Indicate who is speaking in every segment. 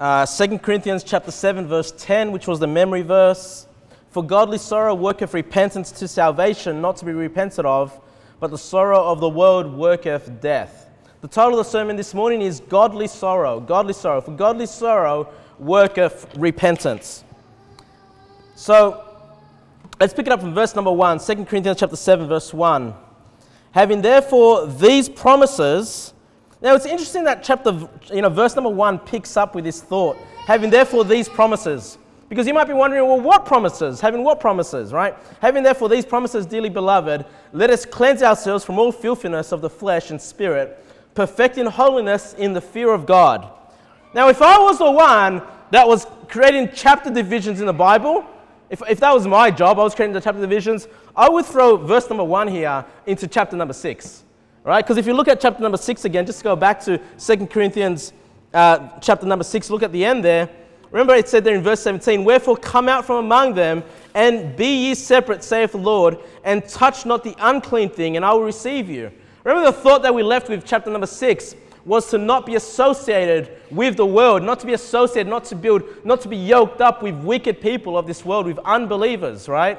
Speaker 1: uh, 2 Corinthians chapter 7, verse 10, which was the memory verse. For godly sorrow worketh repentance to salvation, not to be repented of, but the sorrow of the world worketh death. The title of the sermon this morning is Godly Sorrow. Godly Sorrow. For godly sorrow worketh repentance. So, let's pick it up from verse number 1, 2 Corinthians chapter 7, verse 1. Having therefore these promises, now it's interesting that chapter, you know, verse number 1 picks up with this thought. Having therefore these promises. Because you might be wondering, well, what promises? Having what promises, right? Having therefore these promises, dearly beloved, let us cleanse ourselves from all filthiness of the flesh and spirit, perfecting holiness in the fear of God. Now, if I was the one that was creating chapter divisions in the Bible, if, if that was my job, I was creating the chapter divisions, I would throw verse number one here into chapter number six. Right? Because if you look at chapter number six again, just go back to 2 Corinthians uh, chapter number six, look at the end there. Remember, it said there in verse 17, Wherefore come out from among them, and be ye separate, saith the Lord, and touch not the unclean thing, and I will receive you. Remember the thought that we left with chapter number 6 was to not be associated with the world, not to be associated, not to build, not to be yoked up with wicked people of this world, with unbelievers, right?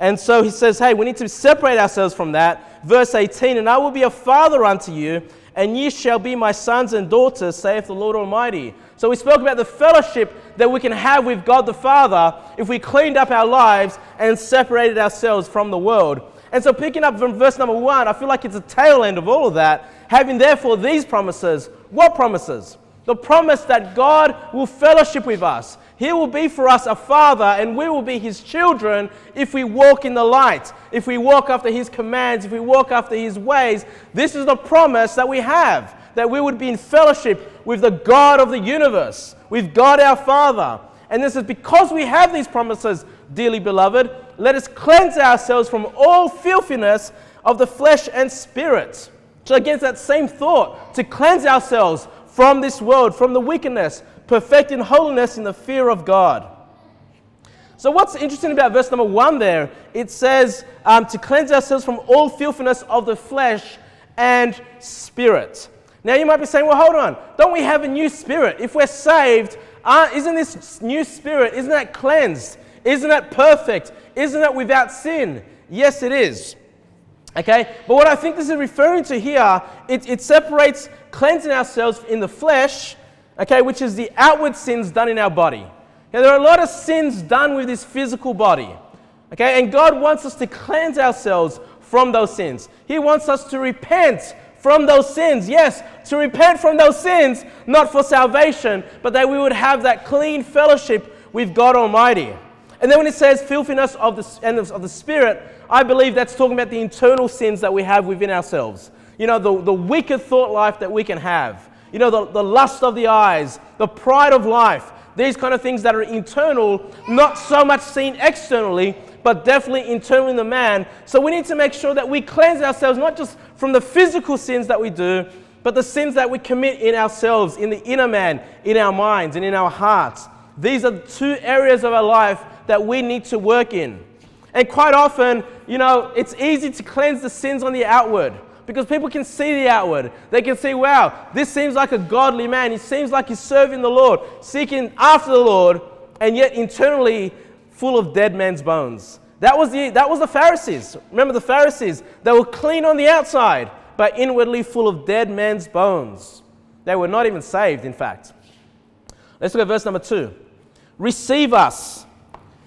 Speaker 1: And so he says, hey, we need to separate ourselves from that. Verse 18, and I will be a father unto you, and ye shall be my sons and daughters, saith the Lord Almighty. So we spoke about the fellowship that we can have with God the Father if we cleaned up our lives and separated ourselves from the world. And so, picking up from verse number one, I feel like it's a tail end of all of that. Having therefore these promises. What promises? The promise that God will fellowship with us. He will be for us a father, and we will be his children if we walk in the light, if we walk after his commands, if we walk after his ways. This is the promise that we have that we would be in fellowship with the God of the universe, with God our Father. And this is because we have these promises, dearly beloved, let us cleanse ourselves from all filthiness of the flesh and spirit. So, against that same thought, to cleanse ourselves from this world, from the wickedness, perfecting holiness in the fear of God. So, what's interesting about verse number one there? It says um, to cleanse ourselves from all filthiness of the flesh and spirit. Now you might be saying, well, hold on. Don't we have a new spirit? If we're saved, uh, isn't this new spirit, isn't that cleansed? Isn't that perfect? Isn't that without sin? Yes, it is. Okay? But what I think this is referring to here, it, it separates cleansing ourselves in the flesh, okay, which is the outward sins done in our body. Now, there are a lot of sins done with this physical body. Okay? And God wants us to cleanse ourselves from those sins. He wants us to repent from those sins. Yes, to repent from those sins, not for salvation, but that we would have that clean fellowship with God Almighty. And then when it says filthiness of the, and of the spirit, I believe that's talking about the internal sins that we have within ourselves. You know, the, the wicked thought life that we can have. You know, the, the lust of the eyes, the pride of life, these kind of things that are internal, not so much seen externally, but definitely internally in the man. So we need to make sure that we cleanse ourselves not just from the physical sins that we do, but the sins that we commit in ourselves, in the inner man, in our minds, and in our hearts. These are the two areas of our life that we need to work in. And quite often, you know, it's easy to cleanse the sins on the outward because people can see the outward. They can see, wow, this seems like a godly man. He seems like he's serving the Lord, seeking after the Lord, and yet internally full of dead men's bones. That was the, that was the Pharisees. Remember the Pharisees? They were clean on the outside, but inwardly full of dead men's bones. They were not even saved, in fact. Let's look at verse number two. Receive us.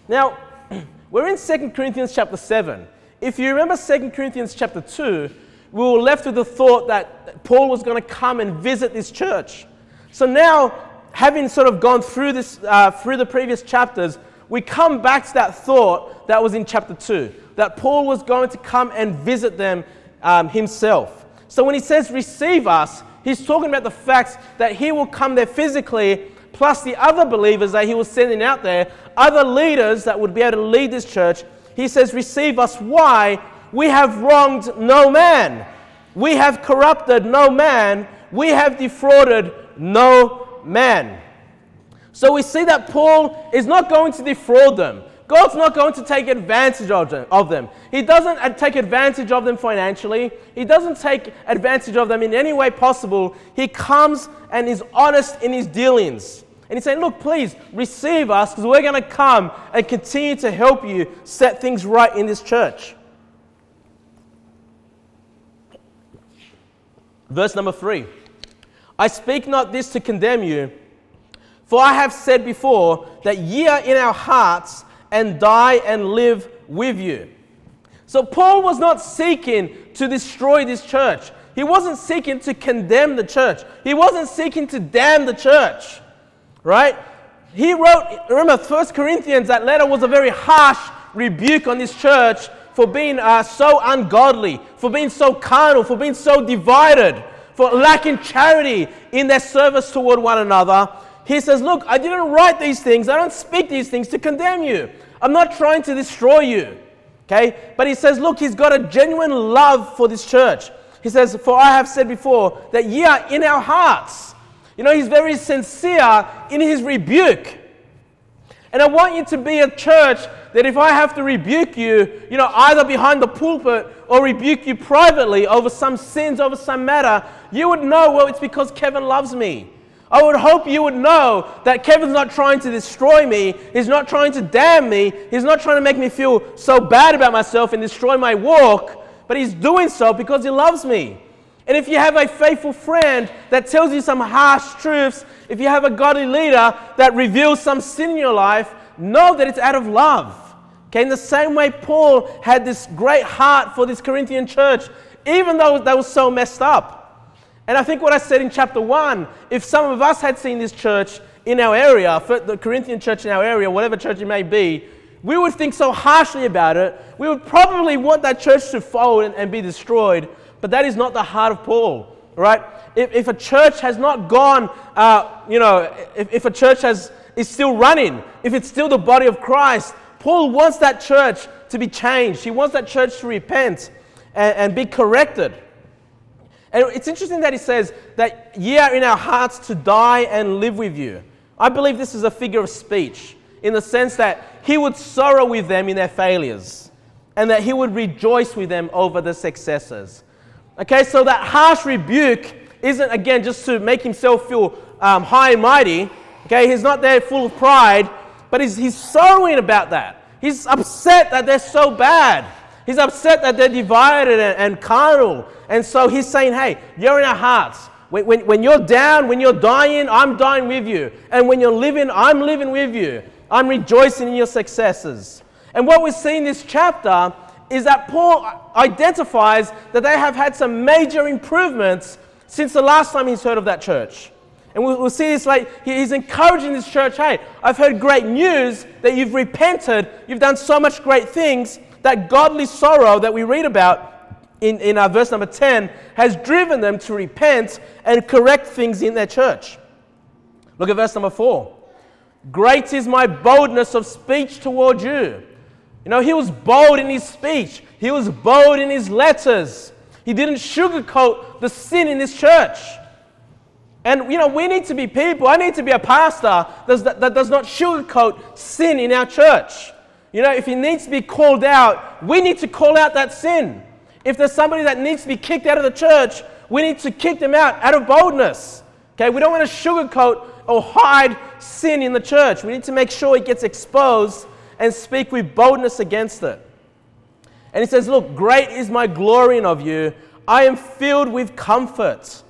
Speaker 1: Now, we're in 2 Corinthians chapter 7. If you remember 2 Corinthians chapter 2, we were left with the thought that Paul was going to come and visit this church. So now, having sort of gone through, this, uh, through the previous chapters, we come back to that thought that was in chapter 2 that Paul was going to come and visit them um, himself. So when he says receive us, he's talking about the fact that he will come there physically, plus the other believers that he was sending out there, other leaders that would be able to lead this church. He says, Receive us. Why? We have wronged no man. We have corrupted no man. We have defrauded no man. So we see that Paul is not going to defraud them. God's not going to take advantage of them. He doesn't uh, take advantage of them financially. He doesn't take advantage of them in any way possible. He comes and is honest in his dealings. And he's saying, Look, please receive us because we're going to come and continue to help you set things right in this church. Verse number three I speak not this to condemn you, for I have said before that ye are in our hearts and die and live with you. So Paul was not seeking to destroy this church. He wasn't seeking to condemn the church. He wasn't seeking to damn the church. Right? He wrote, remember, First Corinthians, that letter was a very harsh rebuke on this church for being uh, so ungodly, for being so carnal, for being so divided, for lacking charity in their service toward one another. He says, Look, I didn't write these things, I don't speak these things to condemn you. I'm not trying to destroy you. Okay? But he says, Look, he's got a genuine love for this church. He says, For I have said before that ye are in our hearts. You know, he's very sincere in his rebuke. And I want you to be a church that if I have to rebuke you, you know, either behind the pulpit or rebuke you privately over some sins, over some matter, you would know, well, it's because Kevin loves me. I would hope you would know that Kevin's not trying to destroy me. He's not trying to damn me. He's not trying to make me feel so bad about myself and destroy my walk, but he's doing so because he loves me. And if you have a faithful friend that tells you some harsh truths, if you have a godly leader that reveals some sin in your life, know that it's out of love. Okay, in the same way, Paul had this great heart for this Corinthian church, even though they were so messed up. And I think what I said in chapter 1 if some of us had seen this church in our area, the Corinthian church in our area, whatever church it may be, we would think so harshly about it. We would probably want that church to fold and, be destroyed. But that is not the heart of Paul, right? If, if a church has not gone, uh, you know, if, if a church has, is still running, if it's still the body of Christ, Paul wants that church to be changed. He wants that church to repent and, and be corrected. And it's interesting that he says that ye are in our hearts to die and live with you. I believe this is a figure of speech in the sense that he would sorrow with them in their failures and that he would rejoice with them over the successes. Okay, so that harsh rebuke isn't again just to make himself feel um, high and mighty. Okay, he's not there full of pride, but he's, he's sorrowing about that. He's upset that they're so bad. He's upset that they're divided and, and carnal. And so he's saying, hey, you're in our hearts. When, when, when you're down, when you're dying, I'm dying with you. And when you're living, I'm living with you. I'm rejoicing in your successes. And what we see in this chapter is that Paul identifies that they have had some major improvements since the last time he's heard of that church. And we'll, see this like he's encouraging this church hey, I've heard great news that you've repented, you've done so much great things, that godly sorrow that we read about in, in our verse number 10 has driven them to repent and correct things in their church. Look at verse number 4. Great is my boldness of speech toward you. You know, he was bold in his speech, he was bold in his letters. He didn't sugarcoat the sin in his church. And, you know, we need to be people. I need to be a pastor that, that does not sugarcoat sin in our church. You know, if he needs to be called out, we need to call out that sin. If there's somebody that needs to be kicked out of the church, we need to kick them out out of boldness. Okay, we don't want to sugarcoat or hide sin in the church. We need to make sure it gets exposed and speak with boldness against it. And he says, Look, great is my glorying of you. I am filled with comfort.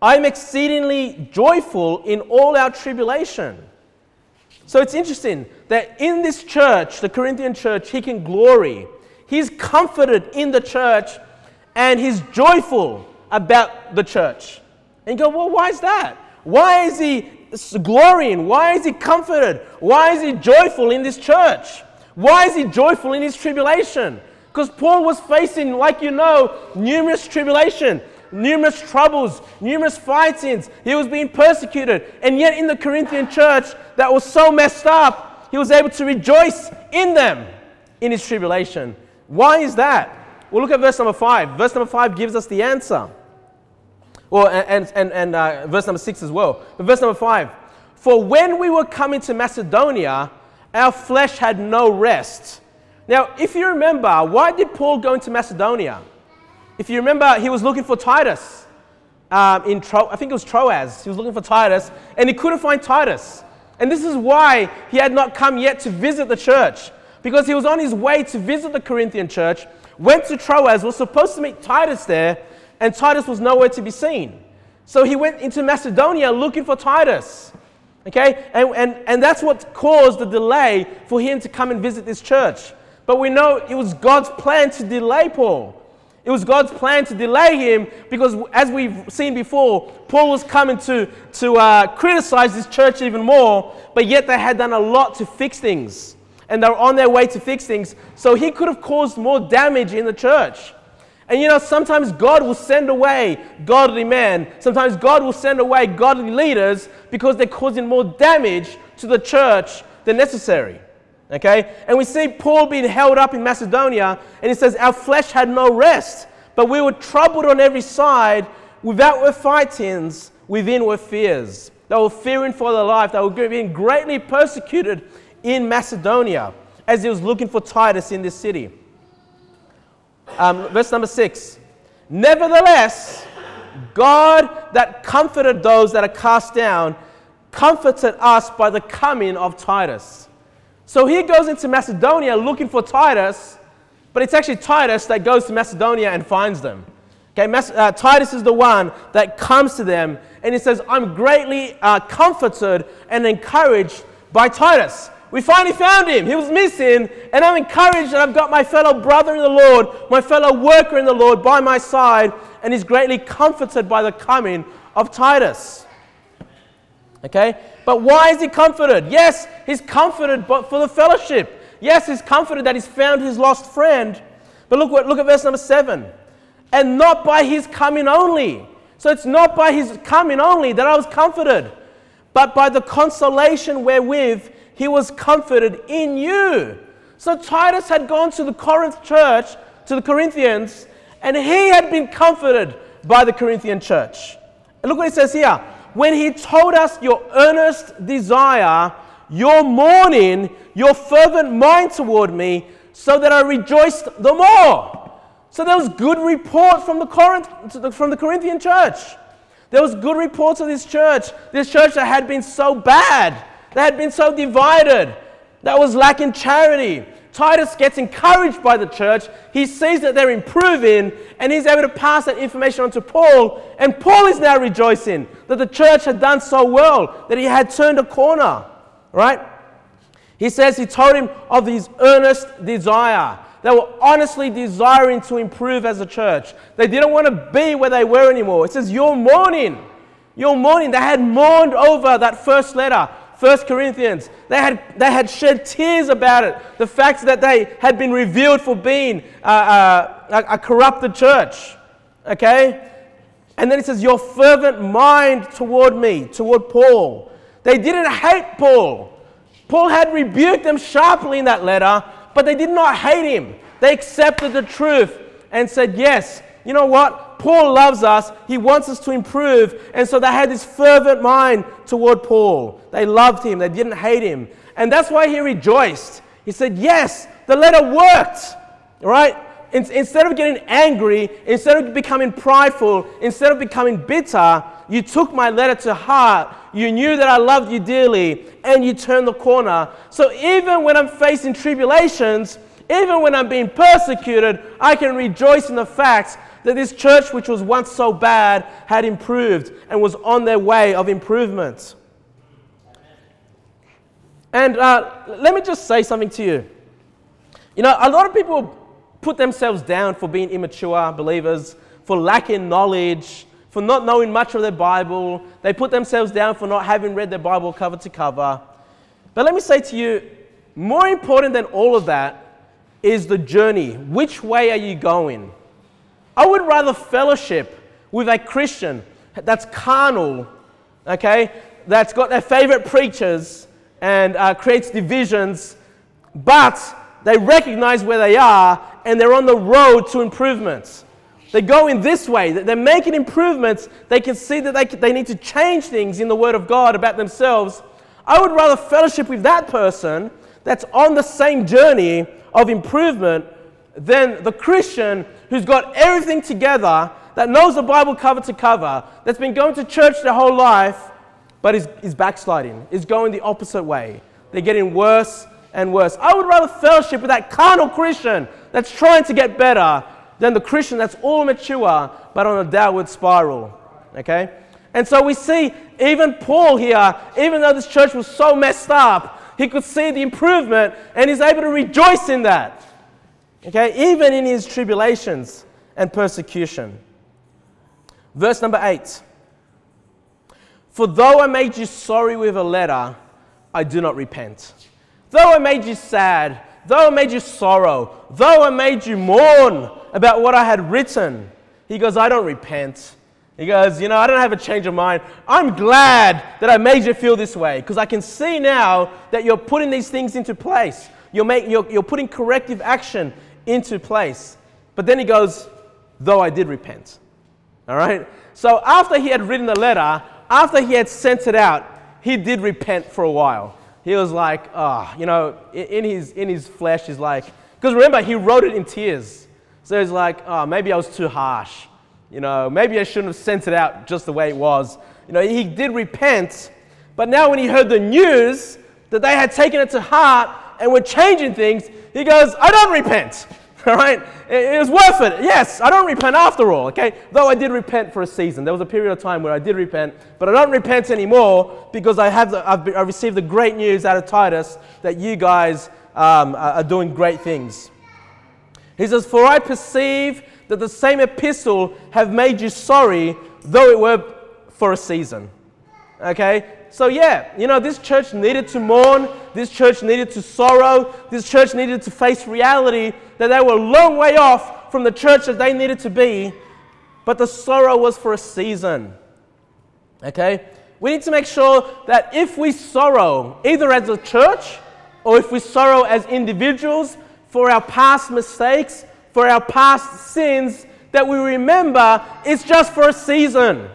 Speaker 1: I am exceedingly joyful in all our tribulation. So it's interesting that in this church, the Corinthian church, he can glory. He's comforted in the church and he's joyful about the church. And you go, well, why is that? Why is he glorying? Why is he comforted? Why is he joyful in this church? Why is he joyful in his tribulation? Because Paul was facing, like you know, numerous tribulation numerous troubles, numerous fightings. He was being persecuted. And yet, in the Corinthian church that was so messed up, he was able to rejoice in them in his tribulation. Why is that? Well, look at verse number 5. Verse number 5 gives us the answer. Well, and, and, and uh, verse number 6 as well. But verse number 5 For when we were coming to Macedonia, our flesh had no rest. Now, if you remember, why did Paul go into Macedonia? If you remember, he was looking for Titus um, in Tro- I think it was Troas. He was looking for Titus, and he couldn't find Titus. And this is why he had not come yet to visit the church, because he was on his way to visit the Corinthian church, went to Troas, was supposed to meet Titus there, and Titus was nowhere to be seen. So he went into Macedonia looking for Titus. Okay? And, and, and that's what caused the delay for him to come and visit this church. But we know it was God's plan to delay Paul. It was God's plan to delay him because, as we've seen before, Paul was coming to, to uh, criticize this church even more, but yet they had done a lot to fix things. And they're on their way to fix things. So he could have caused more damage in the church. And you know, sometimes God will send away godly men. Sometimes God will send away godly leaders because they're causing more damage to the church than necessary. Okay? And we see Paul being held up in Macedonia, and he says, Our flesh had no rest, but we were troubled on every side. Without were fightings, within were fears. They were fearing for their life. They were being greatly persecuted in Macedonia as he was looking for Titus in this city. Um, verse number six. Nevertheless, God that comforted those that are cast down comforted us by the coming of Titus. So he goes into Macedonia looking for Titus, but it's actually Titus that goes to Macedonia and finds them. Okay, uh, Titus is the one that comes to them and he says, I'm greatly uh, comforted and encouraged by Titus. We finally found him. He was missing, and I'm encouraged that I've got my fellow brother in the Lord, my fellow worker in the Lord by my side, and he's greatly comforted by the coming of Titus. Okay? But why is he comforted? Yes, he's comforted but for the fellowship. Yes, he's comforted that he's found his lost friend. But look, what, look at verse number seven. And not by his coming only. So it's not by his coming only that I was comforted, but by the consolation wherewith he was comforted in you. So Titus had gone to the Corinth church, to the Corinthians, and he had been comforted by the Corinthian church. And look what he says here. When he told us your earnest desire, your mourning, your fervent mind toward me, so that I rejoiced the more. So there was good report from the, Corinth, from the Corinthian church. There was good reports of this church, this church that had been so bad they had been so divided. That was lacking charity. Titus gets encouraged by the church. He sees that they're improving and he's able to pass that information on to Paul. And Paul is now rejoicing that the church had done so well, that he had turned a corner, right? He says he told him of his earnest desire. They were honestly desiring to improve as a church. They didn't want to be where they were anymore. It says, You're mourning. You're mourning. They had mourned over that first letter. First Corinthians, they had, they had shed tears about it. The fact that they had been revealed for being uh, uh, a, a corrupted church. Okay? And then it says, Your fervent mind toward me, toward Paul. They didn't hate Paul. Paul had rebuked them sharply in that letter, but they did not hate him. They accepted the truth and said, Yes, you know what? Paul loves us. He wants us to improve. And so they had this fervent mind toward Paul. They loved him. They didn't hate him. And that's why he rejoiced. He said, Yes, the letter worked. Right? Instead of getting angry, instead of becoming prideful, instead of becoming bitter, you took my letter to heart. You knew that I loved you dearly, and you turned the corner. So even when I'm facing tribulations, even when I'm being persecuted, I can rejoice in the fact that this church, which was once so bad, had improved and was on their way of improvement. And uh, let me just say something to you. You know, a lot of people put themselves down for being immature believers, for lacking knowledge, for not knowing much of their Bible. They put themselves down for not having read their Bible cover to cover. But let me say to you, more important than all of that is the journey. Which way are you going? I would rather fellowship with a Christian that's carnal, okay, that's got their favorite preachers and uh, creates divisions, but they recognize where they are and they're on the road to improvements. They're going this way, they're making improvements. They can see that they, they need to change things in the Word of God about themselves. I would rather fellowship with that person that's on the same journey of improvement than the Christian who's got everything together, that knows the Bible cover to cover, that's been going to church their whole life, but is, is backsliding, is going the opposite way. They're getting worse and worse. I would rather fellowship with that carnal Christian that's trying to get better than the Christian that's all mature but on a downward spiral. Okay? And so we see even Paul here, even though this church was so messed up, he could see the improvement and he's able to rejoice in that. Okay? Even in his tribulations and persecution. Verse number eight. For though I made you sorry with a letter, I do not repent. Though I made you sad, though I made you sorrow, though I made you mourn about what I had written, he goes, I don't repent. He goes, You know, I don't have a change of mind. I'm glad that I made you feel this way because I can see now that you're putting these things into place. You're, make, you're, you're putting corrective action into place. But then he goes, Though I did repent. All right? So after he had written the letter, after he had sent it out, he did repent for a while. He was like, ah, oh, you know, in his, in his flesh, he's like, because remember, he wrote it in tears. So he's like, oh, maybe I was too harsh. You know, maybe I shouldn't have sent it out just the way it was. You know, he did repent, but now when he heard the news that they had taken it to heart and we're changing things, he goes, I don't repent. All right? It, was worth it. Yes, I don't repent after all, okay? Though I did repent for a season. There was a period of time where I did repent, but I don't repent anymore because I have the, I've, I've received the great news out of Titus that you guys um, are doing great things. He says, For I perceive that the same epistle have made you sorry, though it were for a season. Okay? So, yeah, you know, this church needed to mourn, this church needed to sorrow, this church needed to face reality that they were a long way off from the church that they needed to be, but the sorrow was for a season. Okay? We need to make sure that if we sorrow, either as a church or if we sorrow as individuals for our past mistakes, for our past sins, that we remember it's just for a season.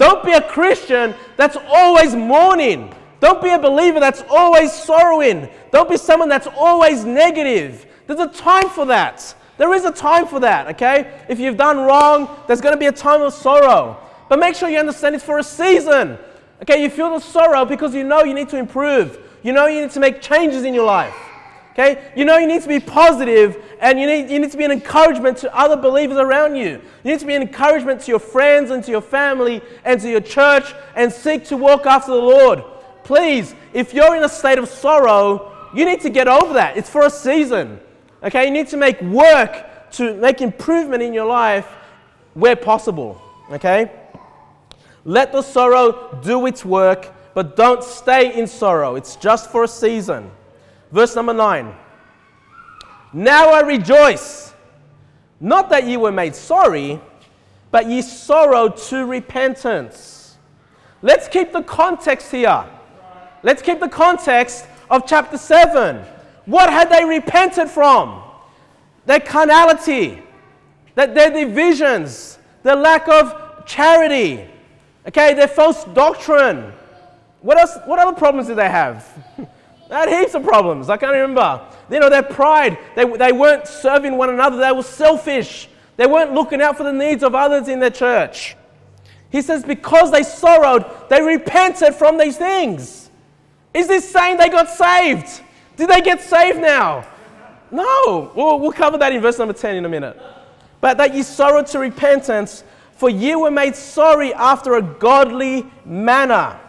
Speaker 1: Don't be a Christian that's always mourning. Don't be a believer that's always sorrowing. Don't be someone that's always negative. There's a time for that. There is a time for that, okay? If you've done wrong, there's going to be a time of sorrow. But make sure you understand it's for a season. Okay, you feel the sorrow because you know you need to improve. You know you need to make changes in your life. Okay? You know you need to be positive and you need, you need to be an encouragement to other believers around you. You need to be an encouragement to your friends and to your family and to your church and seek to walk after the Lord. Please, if you're in a state of sorrow, you need to get over that. It's for a season. Okay? You need to make work to make improvement in your life where possible. Okay? Let the sorrow do its work, but don't stay in sorrow. It's just for a season. Verse number 9. Now I rejoice, not that ye were made sorry, but ye sorrowed to repentance. Let's keep the context here. Let's keep the context of chapter 7. What had they repented from? Their carnality, their divisions, their lack of charity, okay, their false doctrine. What else? What other problems did they have? They had heaps of problems. I can't remember. You know, their pride. They, they weren't serving one another. They were selfish. They weren't looking out for the needs of others in their church. He says, because they sorrowed, they repented from these things. Is this saying they got saved? Did they get saved now? No. We'll, we'll cover that in verse number 10 in a minute. But that ye sorrowed to repentance, for ye were made sorry after a godly manner.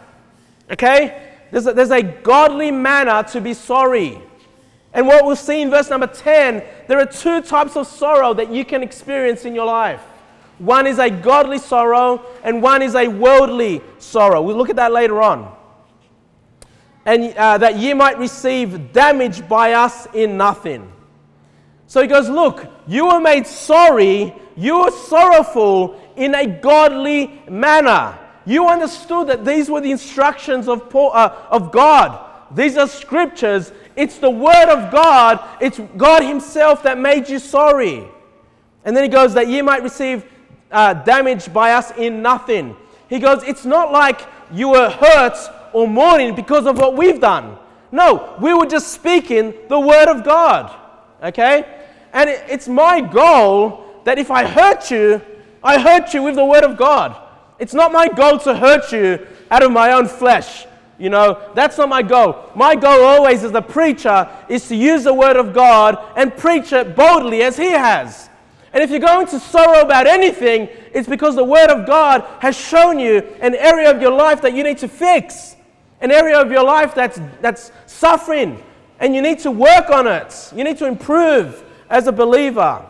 Speaker 1: Okay? There's a, there's a godly manner to be sorry. And what we'll see in verse number 10, there are two types of sorrow that you can experience in your life. One is a godly sorrow, and one is a worldly sorrow. We'll look at that later on. And uh, that ye might receive damage by us in nothing. So he goes, Look, you were made sorry, you were sorrowful in a godly manner. You understood that these were the instructions of, Paul, uh, of God. These are scriptures. It's the word of God. It's God Himself that made you sorry. And then he goes, that you might receive uh, damage by us in nothing. He goes, it's not like you were hurt or mourning because of what we've done. No, we were just speaking the word of God. Okay? And it, it's my goal that if I hurt you, I hurt you with the word of God. It's not my goal to hurt you out of my own flesh. You know, that's not my goal. My goal always as a preacher is to use the word of God and preach it boldly as he has. And if you're going to sorrow about anything, it's because the word of God has shown you an area of your life that you need to fix, an area of your life that's, that's suffering, and you need to work on it. You need to improve as a believer.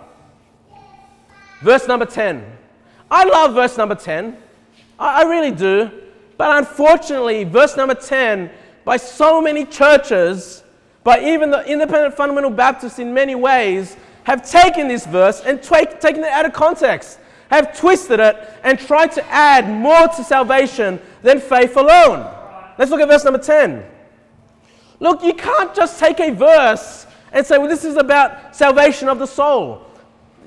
Speaker 1: Verse number 10. I love verse number 10. I, really do. But unfortunately, verse number 10, by so many churches, by even the independent fundamental Baptists in many ways, have taken this verse and taken it out of context, have twisted it and tried to add more to salvation than faith alone. Let's look at verse number 10. Look, you can't just take a verse and say, well, this is about salvation of the soul.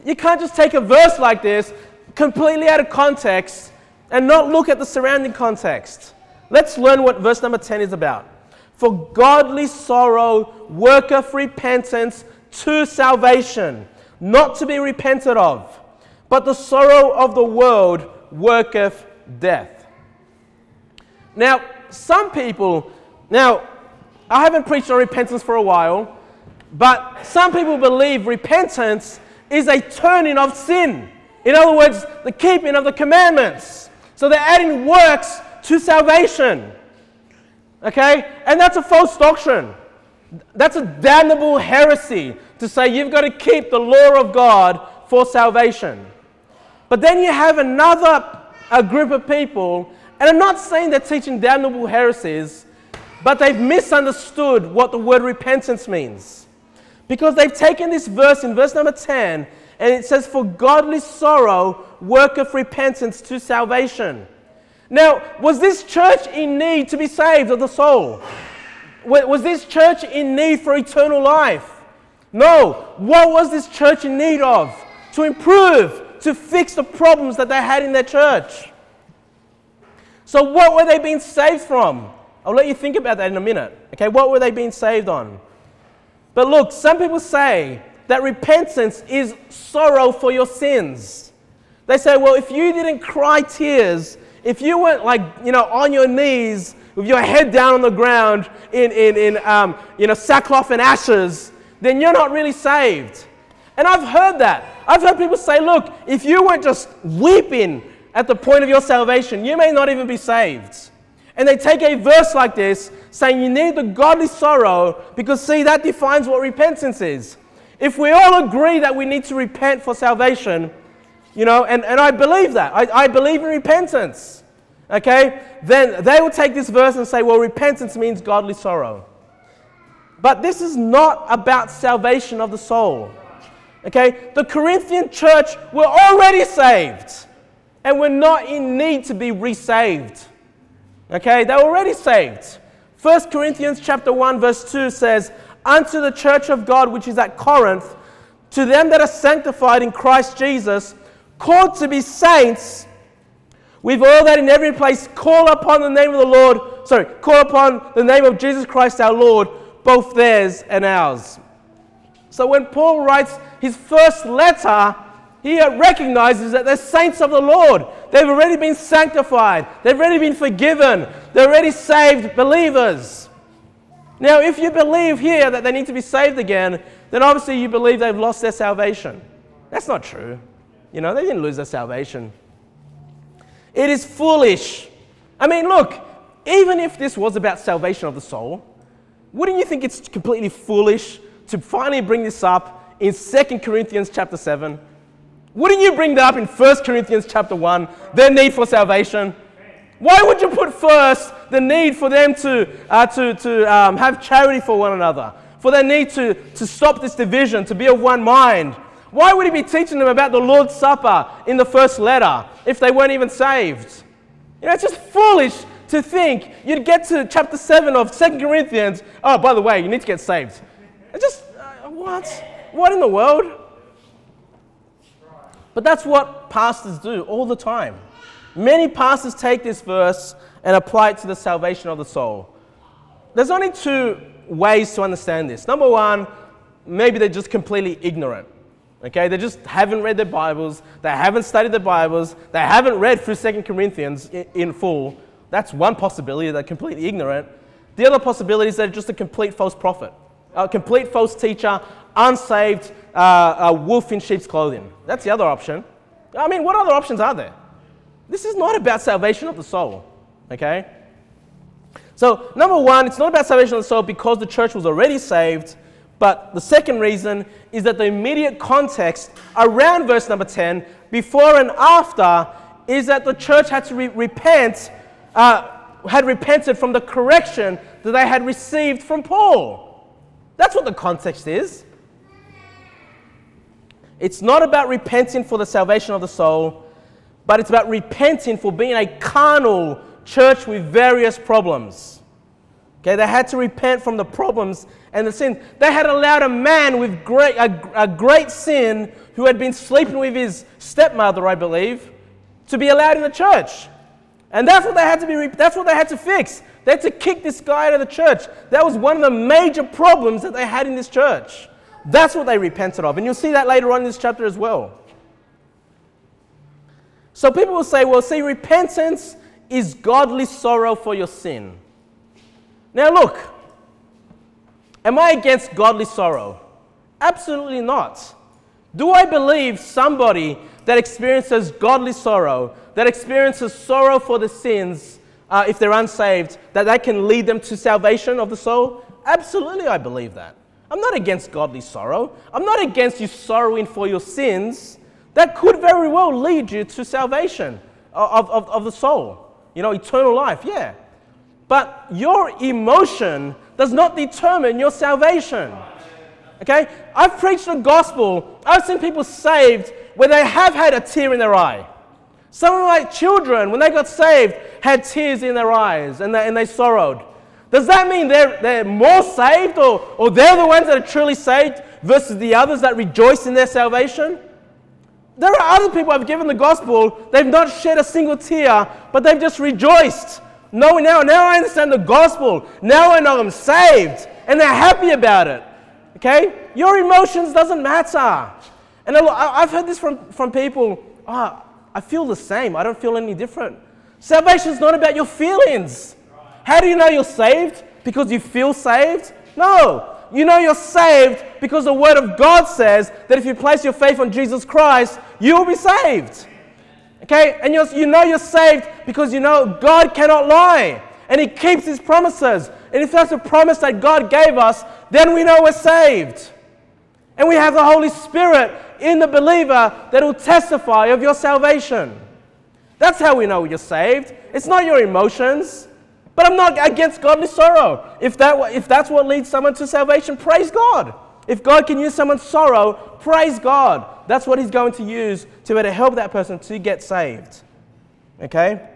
Speaker 1: You can't just take a verse like this completely out of context and not look at the surrounding context. Let's learn what verse number 10 is about. For godly sorrow worketh repentance to salvation, not to be repented of, but the sorrow of the world worketh death. Now, some people, now, I haven't preached on repentance for a while, but some people believe repentance is a turning of sin. In other words, the keeping of the commandments. So they're adding works to salvation. Okay? And that's a false doctrine. That's a damnable heresy to say you've got to keep the law of God for salvation. But then you have another a group of people, and I'm not saying they're teaching damnable heresies, but they've misunderstood what the word repentance means. Because they've taken this verse in verse number 10, and it says, For godly sorrow worketh repentance to salvation. Now, was this church in need to be saved of the soul? Was this church in need for eternal life? No. What was this church in need of? To improve, to fix the problems that they had in their church. So, what were they being saved from? I'll let you think about that in a minute. Okay, what were they being saved on? But look, some people say that repentance is sorrow for your sins. They say, well, if you didn't cry tears, if you weren't like, you know, on your knees with your head down on the ground in, in, in um, you know, sackcloth and ashes, then you're not really saved. And I've heard that. I've heard people say, look, if you weren't just weeping at the point of your salvation, you may not even be saved. And they take a verse like this, saying you need the godly sorrow, because see, that defines what repentance is. If we all agree that we need to repent for salvation, you know, and, and I believe that, I, I believe in repentance okay, then they will take this verse and say, well, repentance means godly sorrow. But this is not about salvation of the soul. Okay, the Corinthian church were already saved and were not in need to be resaved. Okay, they're already saved. 1 Corinthians chapter 1 verse 2 says, "Unto the church of God which is at Corinth, to them that are sanctified in Christ Jesus, called to be saints, with all that in every place call upon the name of the Lord, sorry, call upon the name of Jesus Christ our Lord, both theirs and ours. So when Paul writes his first letter, he recognizes that they're saints of the Lord. They've already been sanctified, they've already been forgiven, they're already saved believers. Now, if you believe here that they need to be saved again, then obviously you believe they've lost their salvation. That's not true. You know, they didn't lose their salvation. It is foolish. I mean, look, even if this was about salvation of the soul, wouldn't you think it's completely foolish to finally bring this up in 2 Corinthians chapter 7? Wouldn't you bring that up in 1 Corinthians chapter 1, their need for salvation? Why would you put first the need for them to, uh, to, to um, have charity for one another, for their need to, to stop this division, to be of one mind? Why would he be teaching them about the Lord's Supper in the first letter if they weren't even saved? You know, it's just foolish to think you'd get to chapter 7 of 2 Corinthians. Oh, by the way, you need to get saved. It's just, uh, what? What in the world? But that's what pastors do all the time. Many pastors take this verse and apply it to the salvation of the soul. There's only two ways to understand this. Number one, maybe they're just completely ignorant. Okay, they just haven't read their Bibles, they haven't studied the Bibles, they haven't read through Second Corinthians in, in full. That's one possibility, they're completely ignorant. The other possibility is they're just a complete false prophet, a complete false teacher, unsaved, uh, a wolf in sheep's clothing. That's the other option. I mean, what other options are there? This is not about salvation of the soul, okay? So, number one, it's not about salvation of the soul because the church was already saved. But the second reason is that the immediate context around verse number 10, before and after, is that the church had to re- repent, uh, had repented from the correction that they had received from Paul. That's what the context is. It's not about repenting for the salvation of the soul, but it's about repenting for being a carnal church with various problems. Okay, they had to repent from the problems and the sin. They had allowed a man with great, a, a great sin who had been sleeping with his stepmother, I believe, to be allowed in the church. And that's what they had to be, that's what they had to fix. They had to kick this guy out of the church. That was one of the major problems that they had in this church. That's what they repented of. And you'll see that later on in this chapter as well. So people will say, well, see, repentance is godly sorrow for your sin. Now, look, am I against godly sorrow? Absolutely not. Do I believe somebody that experiences godly sorrow, that experiences sorrow for the sins, uh, if they're unsaved, that that can lead them to salvation of the soul? Absolutely, I believe that. I'm not against godly sorrow. I'm not against you sorrowing for your sins. That could very well lead you to salvation of, of, of the soul you know, eternal life, yeah. But your emotion does not determine your salvation. Okay? I've preached the gospel. I've seen people saved where they have had a tear in their eye. Some of my children, when they got saved, had tears in their eyes and they, and they sorrowed. Does that mean they're, they're more saved or, or they're the ones that are truly saved versus the others that rejoice in their salvation? There are other people I've given the gospel, they've not shed a single tear, but they've just rejoiced. No, now, now I understand the gospel. Now I know I'm saved, and they're happy about it. Okay? Your emotions doesn't matter. And I've heard this from, from people, oh, I feel the same. I don't feel any different. Salvation is not about your feelings. How do you know you're saved? Because you feel saved? No. You know you're saved because the Word of God says that if you place your faith on Jesus Christ, you will be saved. Okay? And you know you're saved because you know God cannot lie and He keeps His promises. And if that's a promise that God gave us, then we know we're saved. And we have the Holy Spirit in the believer that will testify of your salvation. That's how we know you're saved. It's not your emotions. But I'm not against godly sorrow. If, that, if that's what leads someone to salvation, praise God. If God can use someone's sorrow, praise God. That's what He's going to use to, to help that person to get saved. Okay?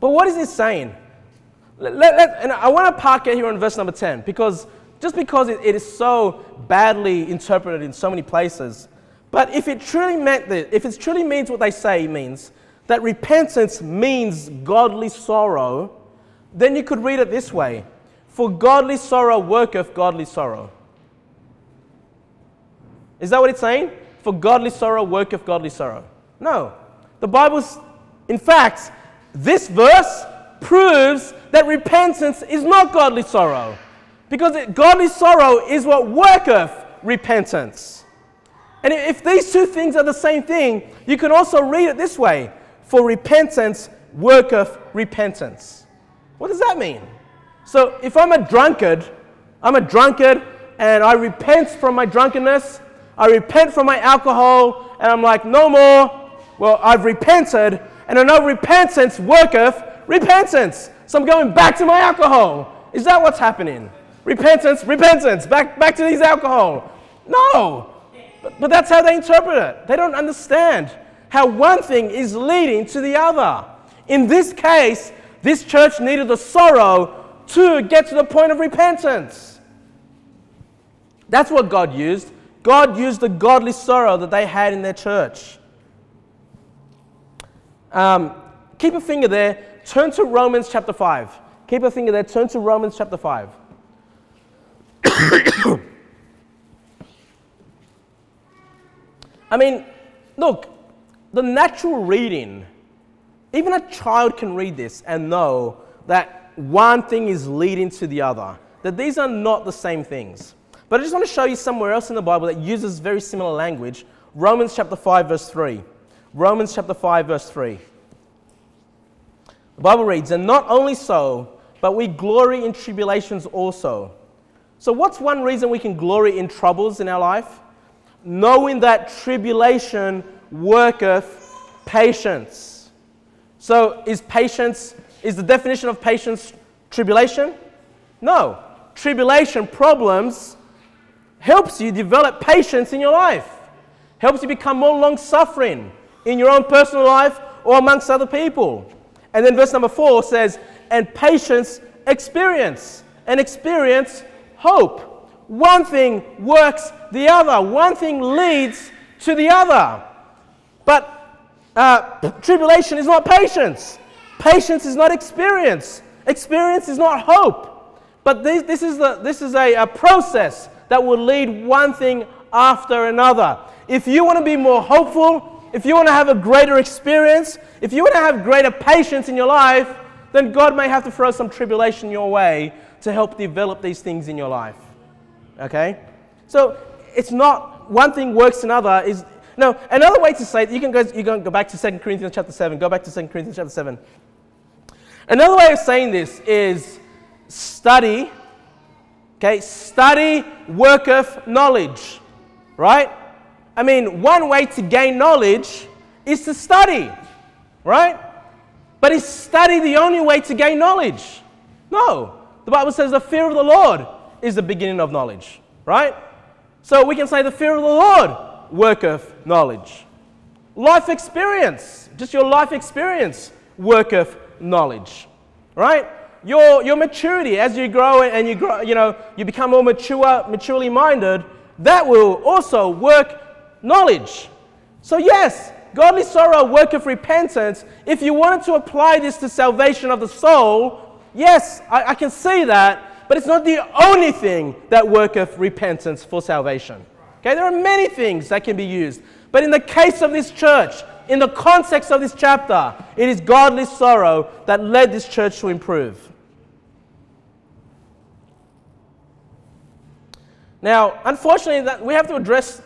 Speaker 1: But what is this saying? Let, let, and I want to park it here on verse number 10 because just because it, it is so badly interpreted in so many places. But if it truly meant that, if it truly means what they say it means, that repentance means godly sorrow, then you could read it this way For godly sorrow worketh godly sorrow. Is that what it's saying? For godly sorrow worketh godly sorrow. No. The Bible's, in fact, this verse proves that repentance is not godly sorrow. Because it, godly sorrow is what worketh repentance. And if these two things are the same thing, you can also read it this way for repentance worketh repentance. What does that mean? So if I'm a drunkard, I'm a drunkard and I repent from my drunkenness, I repent from my alcohol, and I'm like, no more. Well, I've repented, and I know repentance worketh repentance. So I'm going back to my alcohol. Is that what's happening? Repentance, repentance, back, back to these alcohol. No. But, but that's how they interpret it. They don't understand how one thing is leading to the other. In this case, this church needed the sorrow to get to the point of repentance. That's what God used. God used the godly sorrow that they had in their church. Um, keep a finger there. Turn to Romans chapter 5. Keep a finger there. Turn to Romans chapter 5. I mean, look, the natural reading Even a child can read this and know that one thing is leading to the other, that these are not the same things. But I just want to show you somewhere else in the Bible that uses very similar language. Romans chapter 5, verse 3. Romans chapter 5, verse 3. The Bible reads, And not only so, but we glory in tribulations also. So, what's one reason we can glory in troubles in our life? Knowing that tribulation worketh patience. So, is patience, is the definition of patience tribulation? No. Tribulation, problems, helps you develop patience in your life, helps you become more long suffering in your own personal life or amongst other people. And then verse number four says, and patience, experience, and experience, hope. One thing works the other, one thing leads to the other. But uh, tribulation is not patience, patience is not experience, experience is not hope. But this, this is, the, this is a, a process that will lead one thing after another. If you want to be more hopeful, if you want to have a greater experience, if you want to have greater patience in your life, then God may have to throw some tribulation your way to help develop these things in your life. Okay? So it's not one thing works another is no, another way to say it, you can go you can go back to 2 Corinthians chapter 7. Go back to 2 Corinthians chapter 7. Another way of saying this is study Okay, study worketh knowledge, right? I mean, one way to gain knowledge is to study, right? But is study the only way to gain knowledge? No. The Bible says the fear of the Lord is the beginning of knowledge, right? So we can say the fear of the Lord worketh knowledge. Life experience, just your life experience worketh knowledge, right? your, your maturity as you grow and you grow, you know, you become more mature, maturely minded, that will also work knowledge. So yes, godly sorrow worketh repentance. If you wanted to apply this to salvation of the soul, yes, I, I can see that, but it's not the only thing that worketh repentance for salvation. Okay, there are many things that can be used. But in the case of this church, in the context of this chapter, it is godly sorrow that led this church to improve. Now, unfortunately, that we have to address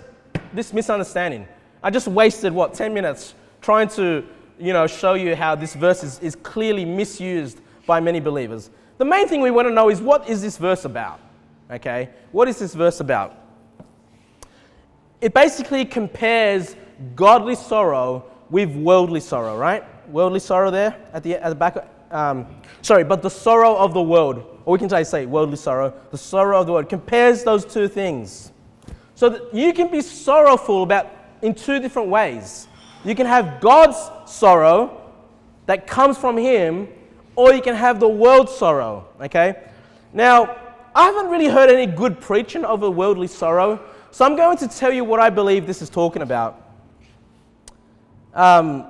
Speaker 1: this misunderstanding. I just wasted, what, 10 minutes trying to you know, show you how this verse is, is clearly misused by many believers. The main thing we want to know is what is this verse about? Okay? What is this verse about? It basically compares godly sorrow with worldly sorrow, right? Worldly sorrow there at the, at the back. Um, sorry, but the sorrow of the world or we can say worldly sorrow, the sorrow of the world, compares those two things. So that you can be sorrowful about in two different ways. You can have God's sorrow that comes from Him, or you can have the world's sorrow. Okay? Now, I haven't really heard any good preaching of a worldly sorrow, so I'm going to tell you what I believe this is talking about. Um,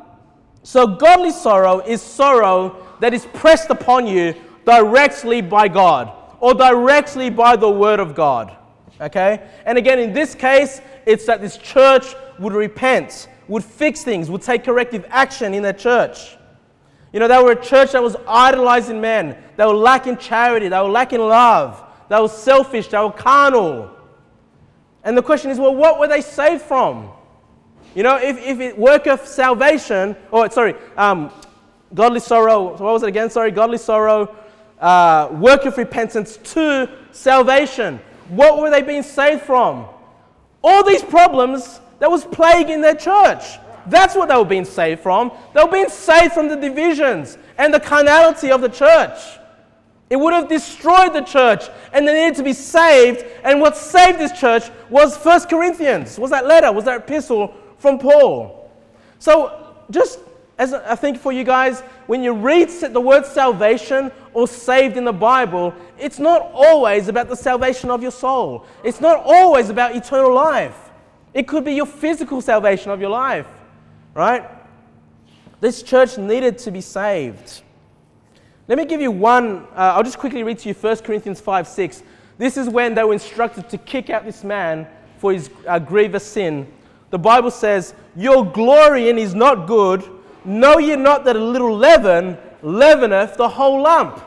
Speaker 1: so, godly sorrow is sorrow that is pressed upon you directly by God or directly by the Word of God. Okay? And again, in this case, it's that this church would repent, would fix things, would take corrective action in their church. You know, they were a church that was idolizing men, they were lacking charity, they were lacking love, they were selfish, they were carnal. And the question is, well, what were they saved from? You know, if, if it worketh salvation, or sorry, um, godly sorrow, what was it again? Sorry, godly sorrow uh, work of repentance to salvation. What were they being saved from? All these problems that was plaguing their church. That's what they were being saved from. They were being saved from the divisions and the carnality of the church. It would have destroyed the church and they needed to be saved. And what saved this church was First Corinthians, was that letter, was that epistle from Paul. So just as I think for you guys, when you read the word salvation or saved in the Bible, it's not always about the salvation of your soul. It's not always about eternal life. It could be your physical salvation of your life, right? This church needed to be saved. Let me give you one, uh, I'll just quickly read to you 1 Corinthians 5 6. This is when they were instructed to kick out this man for his uh, grievous sin. The Bible says, Your glorying is not good Know ye not that a little leaven leaveneth the whole lump?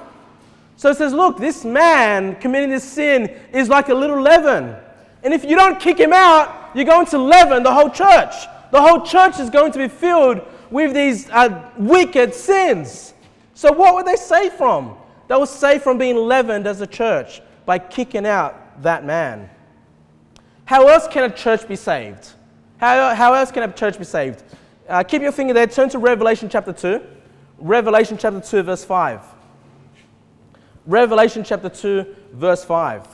Speaker 1: So it says, look, this man committing this sin is like a little leaven. And if you don't kick him out, you're going to leaven the whole church. The whole church is going to be filled with these uh, wicked sins. So, what were they save from? They were saved from being leavened as a church by kicking out that man. How else can a church be saved? How, how else can a church be saved? Uh, keep your finger there. Turn to Revelation chapter 2. Revelation chapter 2, verse 5. Revelation chapter 2, verse 5.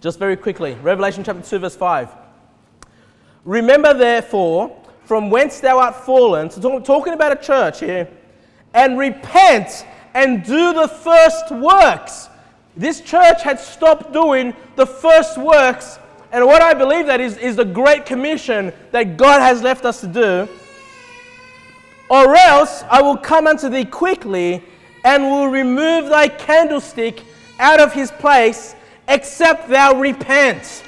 Speaker 1: Just very quickly, Revelation chapter 2, verse 5. Remember, therefore, from whence thou art fallen, so talk, talking about a church here, and repent and do the first works. This church had stopped doing the first works, and what I believe that is, is the great commission that God has left us to do. Or else I will come unto thee quickly and will remove thy candlestick out of his place, except thou repent.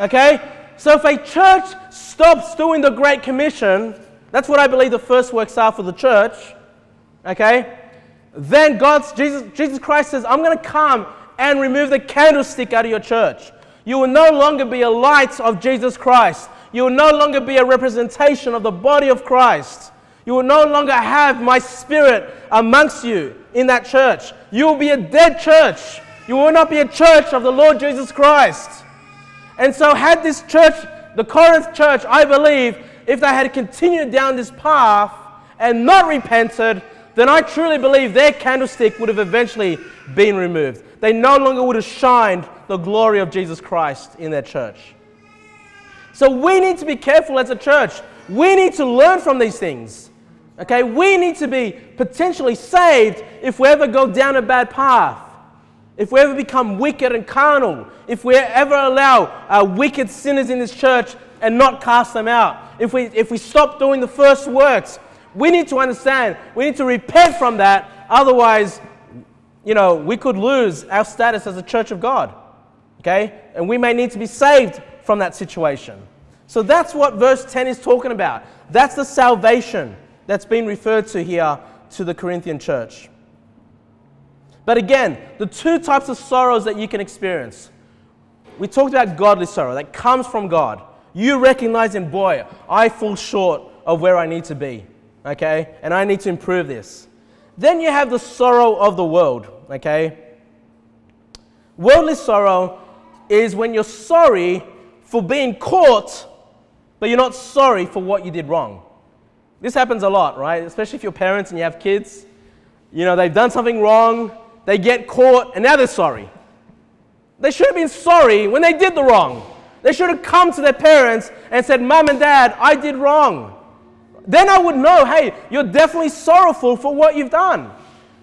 Speaker 1: Okay? So if a church stops doing the Great Commission, that's what I believe the first works are for the church. Okay? Then God's Jesus, Jesus Christ says, I'm going to come and remove the candlestick out of your church. You will no longer be a light of Jesus Christ. You will no longer be a representation of the body of Christ. You will no longer have my spirit amongst you in that church. You will be a dead church. You will not be a church of the Lord Jesus Christ. And so, had this church, the Corinth church, I believe, if they had continued down this path and not repented, then I truly believe their candlestick would have eventually been removed. They no longer would have shined the glory of Jesus Christ in their church. So we need to be careful as a church. We need to learn from these things. Okay, we need to be potentially saved if we ever go down a bad path. If we ever become wicked and carnal, if we ever allow uh, wicked sinners in this church and not cast them out, if we, if we stop doing the first works, we need to understand, we need to repent from that. Otherwise, you know, we could lose our status as a church of God. Okay? And we may need to be saved from that situation. So that's what verse 10 is talking about. That's the salvation that's been referred to here to the Corinthian church. But again, the two types of sorrows that you can experience. We talked about godly sorrow that comes from God. You recognizing, boy, I fall short of where I need to be, okay? And I need to improve this. Then you have the sorrow of the world, okay? Worldly sorrow is when you're sorry for being caught, but you're not sorry for what you did wrong. This happens a lot, right? Especially if you're parents and you have kids. You know, they've done something wrong, they get caught, and now they're sorry. They should have been sorry when they did the wrong. They should have come to their parents and said, Mom and Dad, I did wrong. Then I would know, hey, you're definitely sorrowful for what you've done.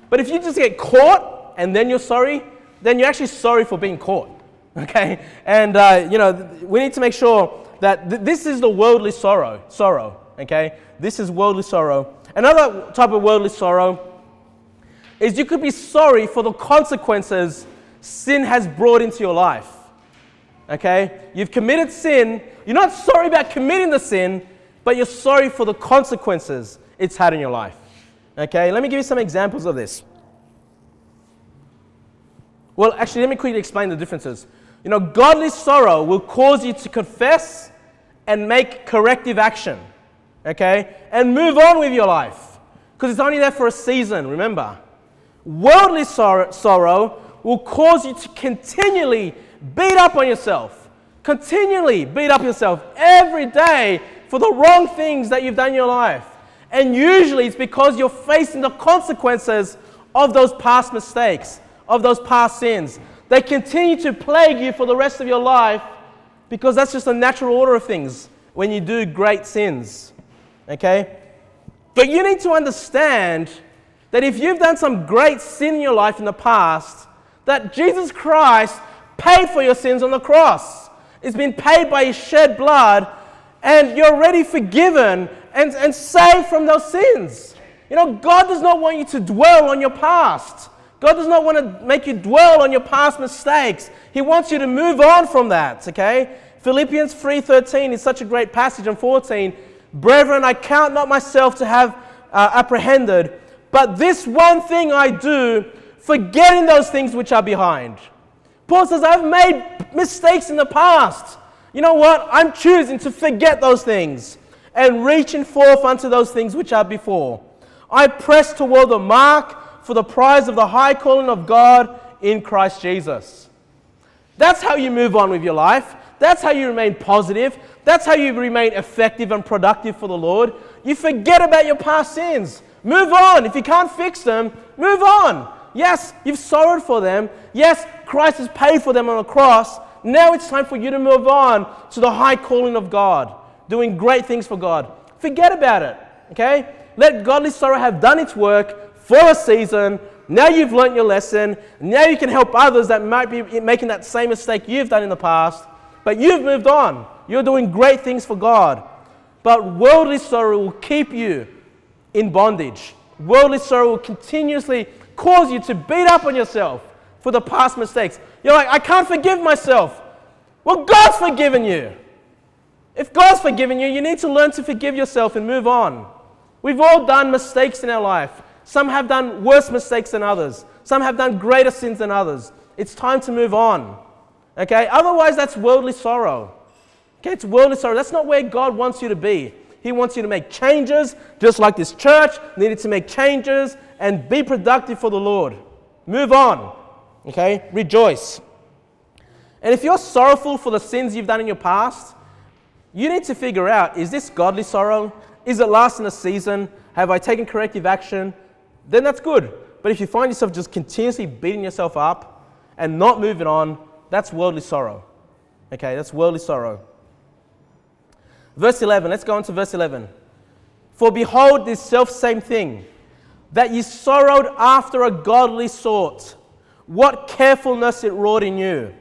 Speaker 1: But if you just get caught and then you're sorry, then you're actually sorry for being caught. Okay? And, uh, you know, we need to make sure that th- this is the worldly sorrow. Sorrow. Okay? This is worldly sorrow. Another type of worldly sorrow is you could be sorry for the consequences sin has brought into your life. Okay? You've committed sin. You're not sorry about committing the sin, but you're sorry for the consequences it's had in your life. Okay? Let me give you some examples of this. Well, actually, let me quickly explain the differences. You know, godly sorrow will cause you to confess and make corrective action. Okay? And move on with your life. Because it's only there for a season, remember. Worldly sorrow, sorrow will cause you to continually beat up on yourself. Continually beat up yourself every day for the wrong things that you've done in your life. And usually it's because you're facing the consequences of those past mistakes, of those past sins. They continue to plague you for the rest of your life because that's just the natural order of things when you do great sins. Okay? But you need to understand that if you've done some great sin in your life in the past, that Jesus Christ paid for your sins on the cross. It's been paid by his shed blood, and you're already forgiven and, and saved from those sins. You know, God does not want you to dwell on your past. God does not want to make you dwell on your past mistakes. He wants you to move on from that, okay? Philippians 3:13 is such a great passage and 14. Brethren, I count not myself to have uh, apprehended, but this one thing I do, forgetting those things which are behind. Paul says, I've made mistakes in the past. You know what? I'm choosing to forget those things and reaching forth unto those things which are before. I press toward the mark for the prize of the high calling of God in Christ Jesus. That's how you move on with your life. That's how you remain positive. That's how you remain effective and productive for the Lord. You forget about your past sins. Move on. If you can't fix them, move on. Yes, you've sorrowed for them. Yes, Christ has paid for them on the cross. Now it's time for you to move on to the high calling of God, doing great things for God. Forget about it, okay? Let godly sorrow have done its work for a season. Now you've learnt your lesson. Now you can help others that might be making that same mistake you've done in the past. But you've moved on. You're doing great things for God. But worldly sorrow will keep you in bondage. Worldly sorrow will continuously cause you to beat up on yourself for the past mistakes. You're like, I can't forgive myself. Well, God's forgiven you. If God's forgiven you, you need to learn to forgive yourself and move on. We've all done mistakes in our life. Some have done worse mistakes than others. Some have done greater sins than others. It's time to move on. Okay? Otherwise, that's worldly sorrow. Okay? It's worldly sorrow. That's not where God wants you to be. He wants you to make changes, just like this church needed to make changes and be productive for the Lord. Move on. Okay? Rejoice. And if you're sorrowful for the sins you've done in your past, you need to figure out is this godly sorrow? Is it lasting a season? Have I taken corrective action? Then that's good. But if you find yourself just continuously beating yourself up and not moving on, that's worldly sorrow. Okay, that's worldly sorrow. Verse 11, let's go on to verse 11. For behold, this self same thing, that ye sorrowed after a godly sort, what carefulness it wrought in you.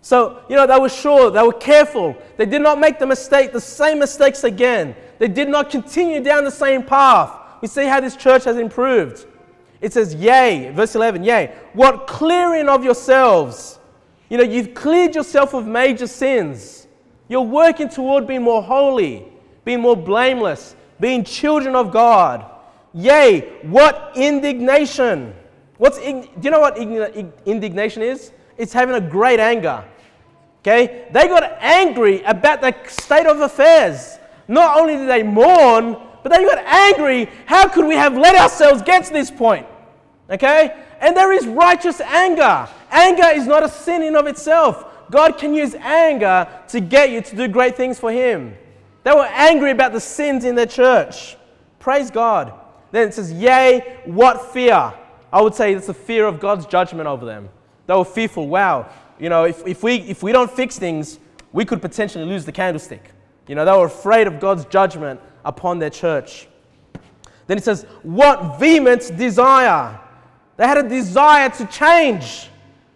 Speaker 1: So, you know, they were sure, they were careful. They did not make the mistake, the same mistakes again. They did not continue down the same path. We see how this church has improved. It says, Yea, verse 11, Yea, what clearing of yourselves. You know, you've cleared yourself of major sins. You're working toward being more holy, being more blameless, being children of God. Yea, what indignation. What's, do you know what indignation is? It's having a great anger. Okay? They got angry about the state of affairs. Not only did they mourn, but they got angry. How could we have let ourselves get to this point? Okay? And there is righteous anger. Anger is not a sin in of itself. God can use anger to get you to do great things for Him. They were angry about the sins in their church. Praise God. Then it says, Yea, what fear? I would say it's the fear of God's judgment over them. They were fearful. Wow, you know, if, if, we, if we don't fix things, we could potentially lose the candlestick. You know, they were afraid of God's judgment upon their church. Then it says, What vehement desire! They had a desire to change.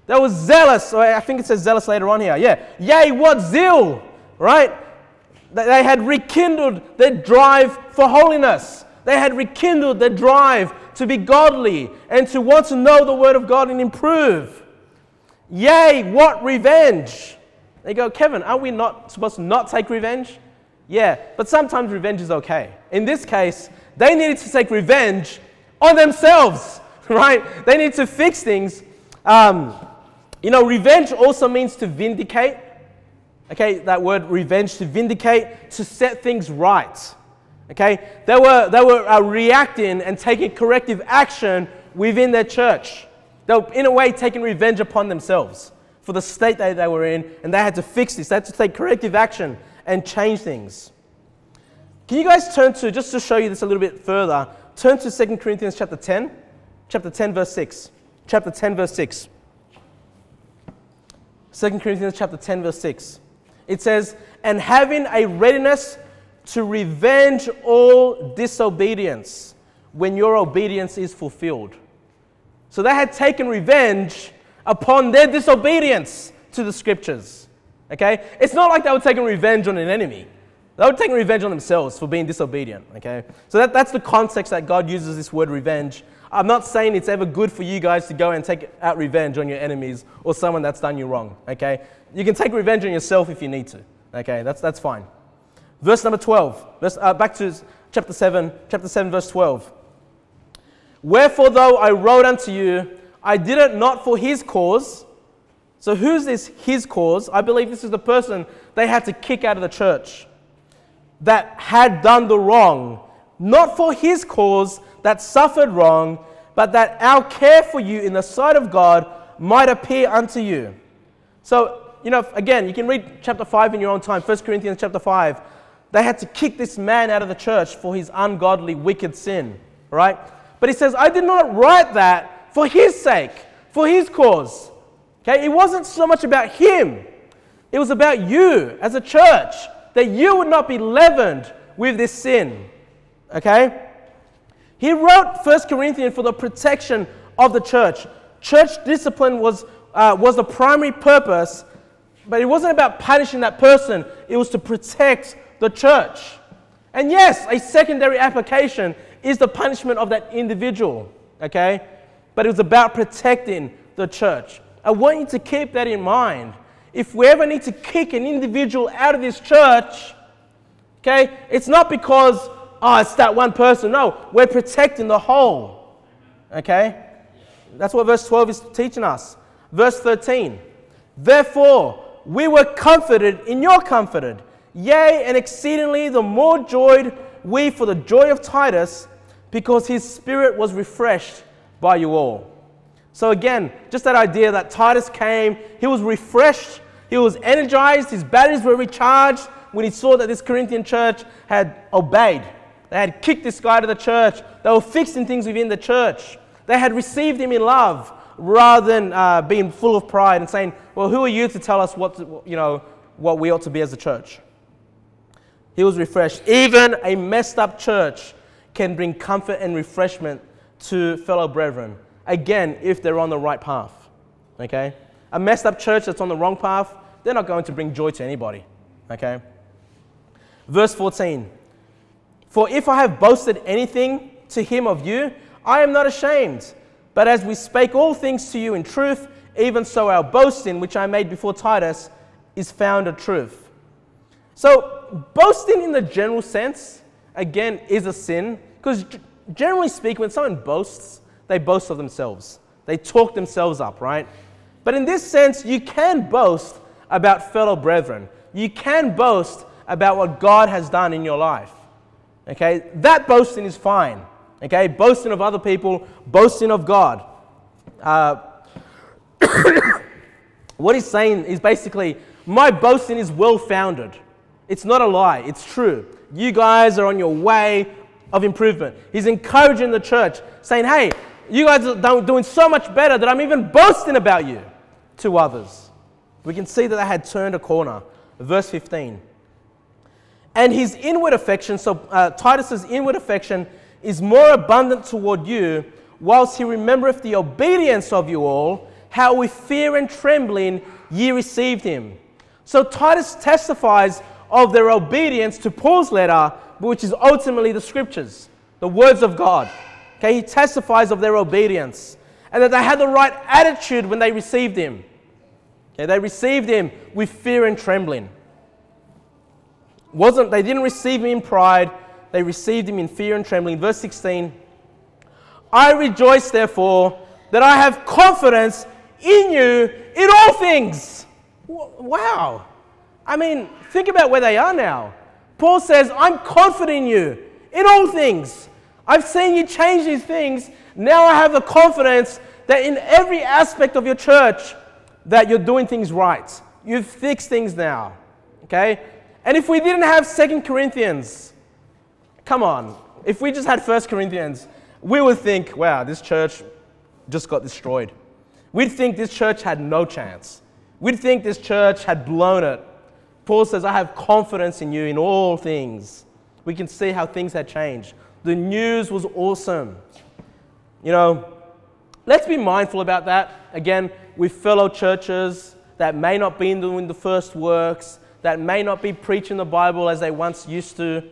Speaker 1: They were zealous. I think it says zealous later on here. Yeah. Yea, what zeal, right? They had rekindled their drive for holiness. They had rekindled their drive to be godly and to want to know the Word of God and improve. Yea, what revenge! They go, Kevin, are we not supposed to not take revenge? Yeah, but sometimes revenge is okay. In this case, they needed to take revenge on themselves, right? They need to fix things. Um, you know, revenge also means to vindicate. Okay, that word revenge, to vindicate, to set things right. Okay, they were, they were uh, reacting and taking corrective action within their church. They were, in a way, taking revenge upon themselves for the state that they were in, and they had to fix this. They had to take corrective action and change things. Can you guys turn to, just to show you this a little bit further, turn to 2 Corinthians chapter 10, chapter 10, verse 6. Chapter 10, verse 6. 2 Corinthians chapter 10, verse 6. It says, And having a readiness to revenge all disobedience when your obedience is fulfilled. So they had taken revenge upon their disobedience to the scriptures. Okay? It's not like they were taking revenge on an enemy. They were taking revenge on themselves for being disobedient. Okay? So that, that's the context that God uses this word revenge I'm not saying it's ever good for you guys to go and take out revenge on your enemies or someone that's done you wrong, okay? You can take revenge on yourself if you need to, okay? That's, that's fine. Verse number 12, verse, uh, back to chapter 7, chapter 7, verse 12. Wherefore, though I wrote unto you, I did it not for his cause. So, who's this his cause? I believe this is the person they had to kick out of the church that had done the wrong, not for his cause that suffered wrong, but that our care for you in the sight of God might appear unto you. So, you know, again, you can read chapter 5 in your own time, 1 Corinthians chapter 5. They had to kick this man out of the church for his ungodly, wicked sin, right? But he says, I did not write that for his sake, for his cause. Okay, it wasn't so much about him, it was about you as a church, that you would not be leavened with this sin. Okay? He wrote 1 Corinthians for the protection of the church. Church discipline was, uh, was the primary purpose, but it wasn't about punishing that person, it was to protect the church. And yes, a secondary application is the punishment of that individual, okay? But it was about protecting the church. I want you to keep that in mind. If we ever need to kick an individual out of this church, okay, it's not because, oh, it's that one person. No, we're protecting the whole, okay? That's what verse 12 is teaching us. Verse 13, therefore, we were comforted in your comforted Yea, and exceedingly the more joyed we for the joy of Titus, because his spirit was refreshed by you all. So, again, just that idea that Titus came, he was refreshed, he was energized, his batteries were recharged when he saw that this Corinthian church had obeyed. They had kicked this guy to the church, they were fixing things within the church, they had received him in love rather than uh, being full of pride and saying, Well, who are you to tell us what, to, you know, what we ought to be as a church? He was refreshed. Even a messed up church can bring comfort and refreshment to fellow brethren. Again, if they're on the right path. Okay? A messed up church that's on the wrong path, they're not going to bring joy to anybody. Okay? Verse 14 For if I have boasted anything to him of you, I am not ashamed. But as we spake all things to you in truth, even so our boasting, which I made before Titus, is found a truth. So, boasting in the general sense, again, is a sin because generally speaking, when someone boasts, they boast of themselves. They talk themselves up, right? But in this sense, you can boast about fellow brethren. You can boast about what God has done in your life. Okay? That boasting is fine. Okay? Boasting of other people, boasting of God. Uh, what he's saying is basically, my boasting is well founded. It's not a lie, it's true. You guys are on your way of improvement. He's encouraging the church, saying, Hey, you guys are doing so much better that I'm even boasting about you to others. We can see that they had turned a corner. Verse 15. And his inward affection, so uh, Titus's inward affection, is more abundant toward you, whilst he remembereth the obedience of you all, how with fear and trembling ye received him. So Titus testifies of their obedience to Paul's letter, which is ultimately the scriptures, the words of God. Okay, he testifies of their obedience and that they had the right attitude when they received him. Okay, they received him with fear and trembling. Wasn't they didn't receive him in pride, they received him in fear and trembling. Verse 16 I rejoice, therefore, that I have confidence in you in all things. Wow. I mean, think about where they are now. Paul says, I'm confident in you in all things. I've seen you change these things. Now I have the confidence that in every aspect of your church that you're doing things right. You've fixed things now. Okay? And if we didn't have Second Corinthians, come on. If we just had First Corinthians, we would think, wow, this church just got destroyed. We'd think this church had no chance. We'd think this church had blown it. Paul says, I have confidence in you in all things. We can see how things had changed. The news was awesome. You know, let's be mindful about that. Again, with fellow churches that may not be in doing the first works, that may not be preaching the Bible as they once used to.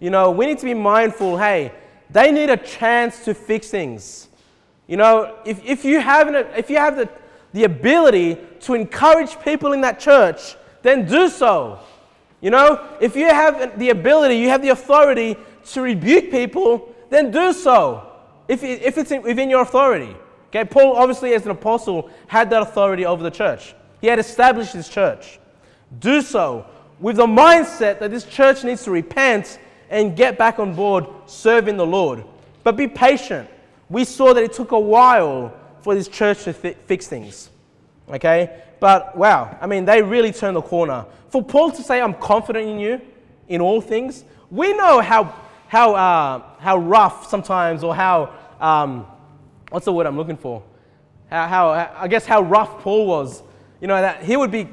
Speaker 1: You know, we need to be mindful hey, they need a chance to fix things. You know, if, if you have, an, if you have the, the ability to encourage people in that church, then do so. You know, if you have the ability, you have the authority to rebuke people, then do so. If, if it's within your authority. Okay, Paul, obviously, as an apostle, had that authority over the church. He had established his church. Do so with the mindset that this church needs to repent and get back on board serving the Lord. But be patient. We saw that it took a while for this church to fi- fix things. Okay? But wow, I mean, they really turned the corner. For Paul to say, I'm confident in you in all things, we know how, how, uh, how rough sometimes, or how, um, what's the word I'm looking for? How, how, I guess how rough Paul was. You know, that he would be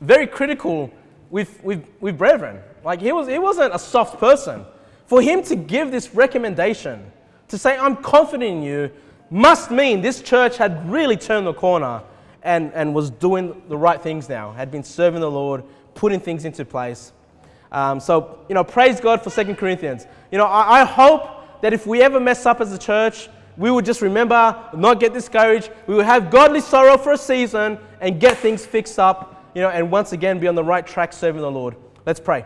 Speaker 1: very critical with, with, with brethren. Like, he, was, he wasn't a soft person. For him to give this recommendation, to say, I'm confident in you, must mean this church had really turned the corner and, and was doing the right things now, had been serving the Lord, putting things into place. Um, so, you know, praise God for Second Corinthians. You know, I, I hope that if we ever mess up as a church, we would just remember, not get discouraged. We would have godly sorrow for a season and get things fixed up, you know, and once again be on the right track serving the Lord. Let's pray.